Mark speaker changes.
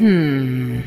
Speaker 1: Hmm.